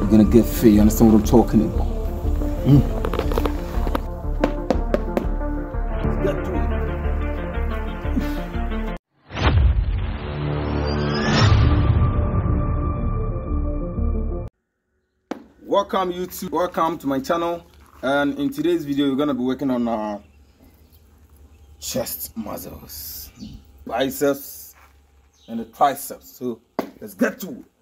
you're gonna get fit. You understand what I'm talking about? Mm. Welcome YouTube, welcome to my channel and in today's video we're gonna be working on our chest muscles, biceps and the triceps. So let's get to it.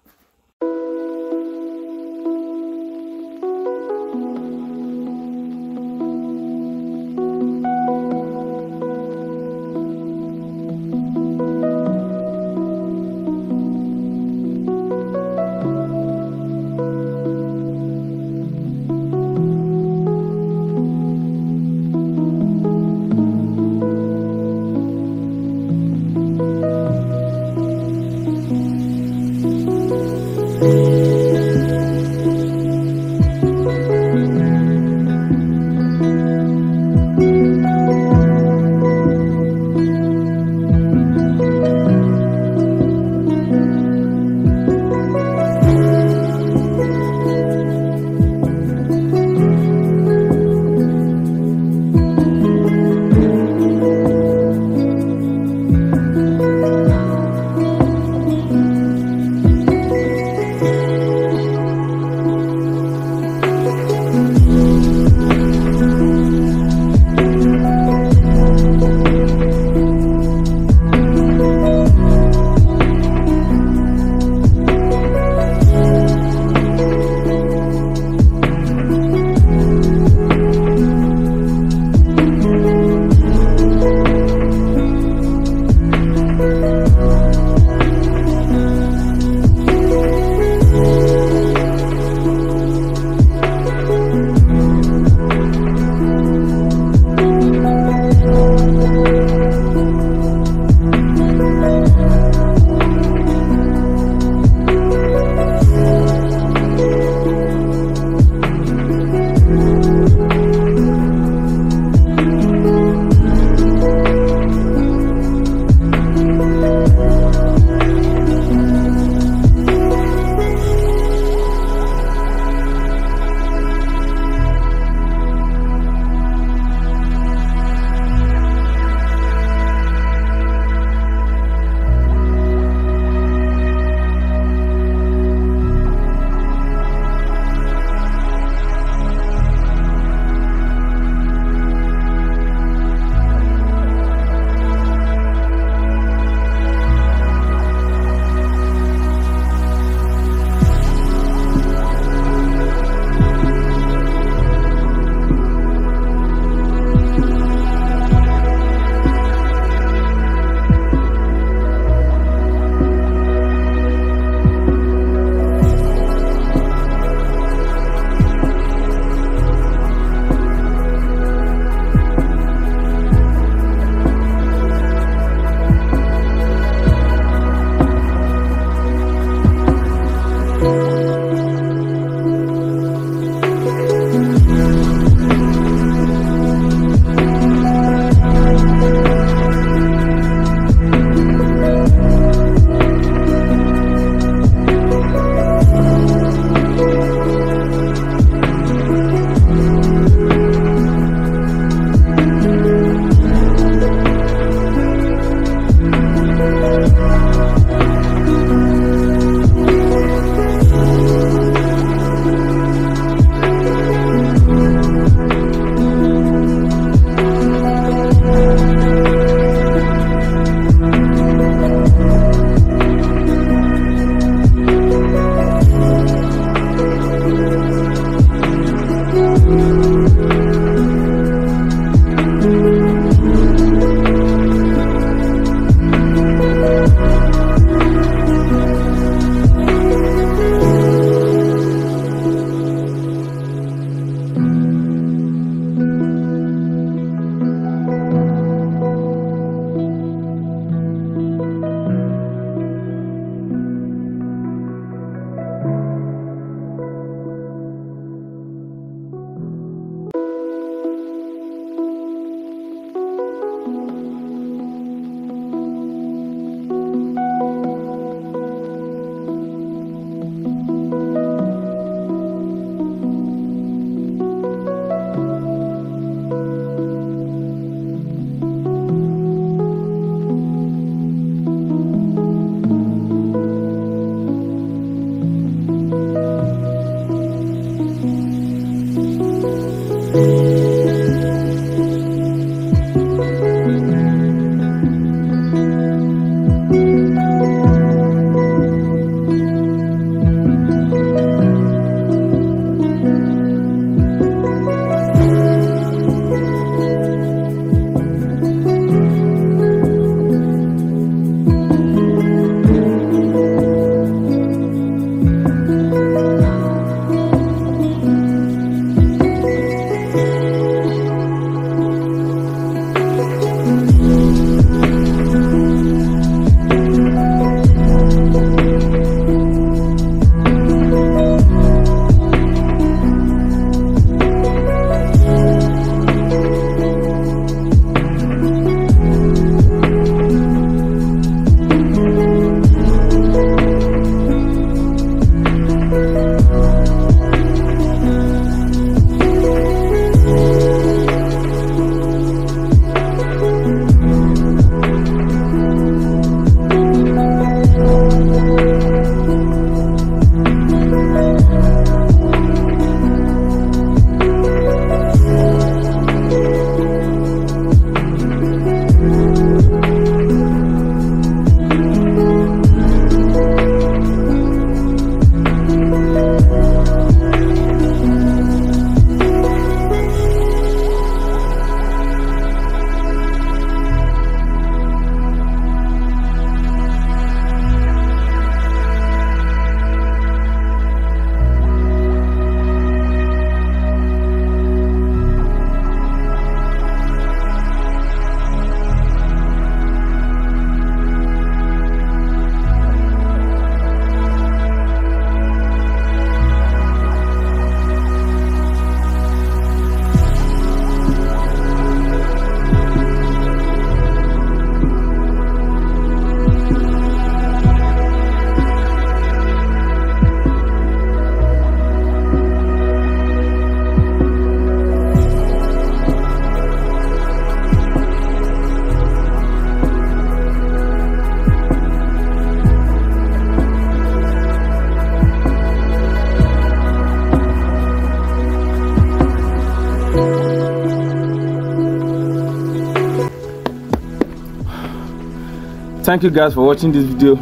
Thank you guys for watching this video.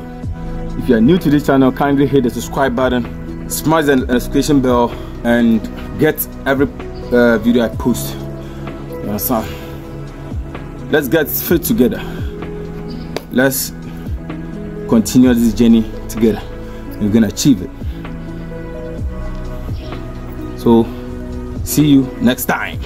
If you are new to this channel kindly hit the subscribe button smash the notification bell and get every uh, video i post. You understand let's get fit together. Let's continue this journey together. We're gonna achieve it. So see you next time